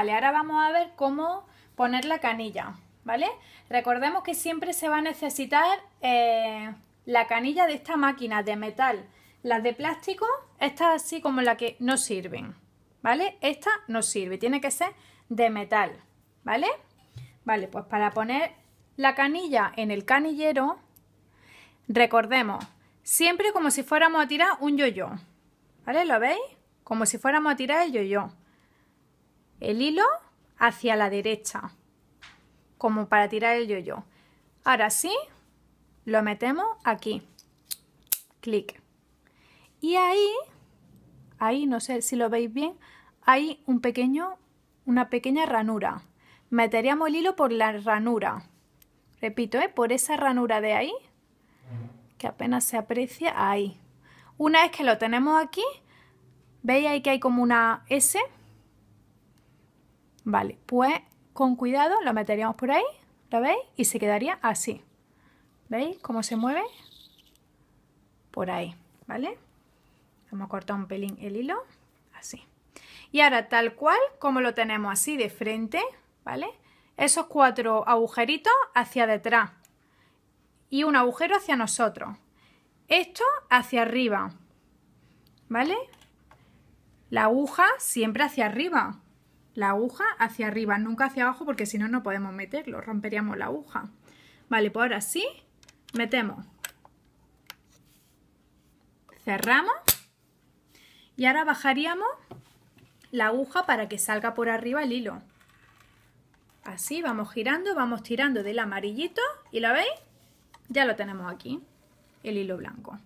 Vale, ahora vamos a ver cómo poner la canilla, ¿vale? Recordemos que siempre se va a necesitar eh, la canilla de esta máquina de metal. Las de plástico, estas así como la que no sirven, ¿vale? Esta no sirve, tiene que ser de metal, ¿vale? Vale, pues para poner la canilla en el canillero, recordemos, siempre como si fuéramos a tirar un yo-yo, ¿vale? ¿Lo veis? Como si fuéramos a tirar el yo-yo. El hilo hacia la derecha, como para tirar el yo-yo. Ahora sí, lo metemos aquí. Clic. Y ahí, ahí, no sé si lo veis bien, hay un pequeño, una pequeña ranura. Meteríamos el hilo por la ranura. Repito, ¿eh? por esa ranura de ahí, que apenas se aprecia, ahí. Una vez que lo tenemos aquí, ¿veis ahí que hay como una S? Vale, pues con cuidado lo meteríamos por ahí, ¿lo veis? Y se quedaría así. ¿Veis cómo se mueve? Por ahí, ¿vale? Vamos a cortar un pelín el hilo, así. Y ahora tal cual como lo tenemos así de frente, ¿vale? Esos cuatro agujeritos hacia detrás y un agujero hacia nosotros. Esto hacia arriba, ¿vale? La aguja siempre hacia arriba. La aguja hacia arriba, nunca hacia abajo porque si no, no podemos meterlo, romperíamos la aguja. Vale, pues ahora sí, metemos. Cerramos. Y ahora bajaríamos la aguja para que salga por arriba el hilo. Así, vamos girando, vamos tirando del amarillito y ¿lo veis? Ya lo tenemos aquí, el hilo blanco.